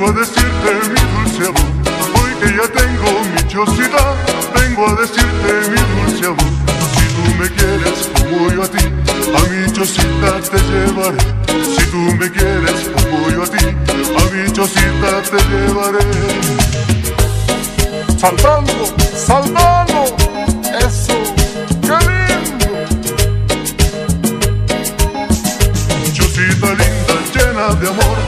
vengo a decirte mi dulce amor. Hoy que ya tengo mi chocita, vengo a decirte mi dulce amor. Si tú me quieres como yo a ti, a mi chocita te llevaré. Si tú me quieres como yo a ti, a mi chocita te llevaré. Saltando, saltando, eso, qué lindo. Chocita linda, llena de amor,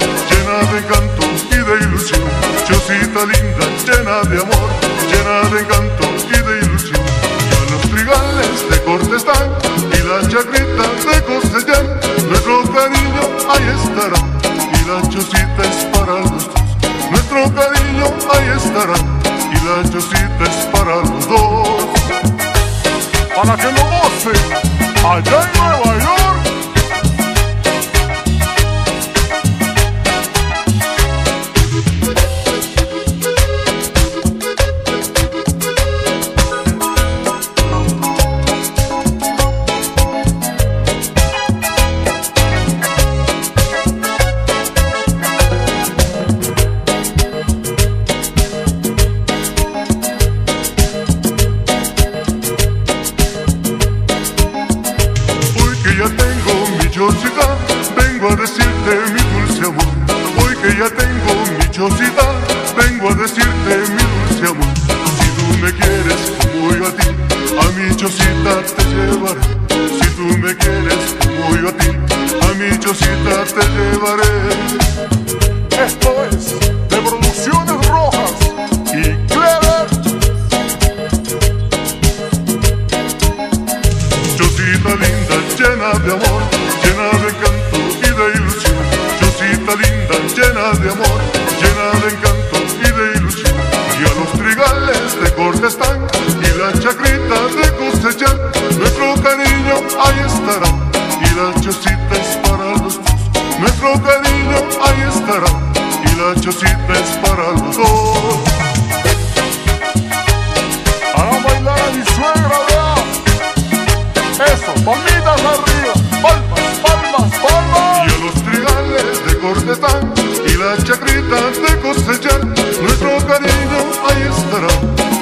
Chocita linda, llena de amor, llena de encanto y de ilusión. Ya los trigales de corte están y las chacritas de cosechar. Nuestro cariño ahí estará y la chocita es para los dos. Nuestro cariño ahí estará y la chocita es para los dos. Para que lo gocen allá en Nueva York. Chocita, vengo a decirte mi dulce amor. Si tú me quieres yo a ti, a mi chocita te llevaré. Si tú me quieres yo a ti, a mi chocita te llevaré. Esto es de Producciones Rojas y Clever. Chocita linda, llena de amor, llena de encanto y de ilusión. De corte están y las chacritas de cosechar. Nuestro cariño ahí estará y la chocita es para los dos. Nuestro cariño ahí estará y la chocita es para los dos. Para bailar a mi suegra, vea. Eso, palmitas arriba. Palmas, palmas, palmas. Y a los trigales de corte están la chacrita de cosechar, nuestro cariño ahí estará.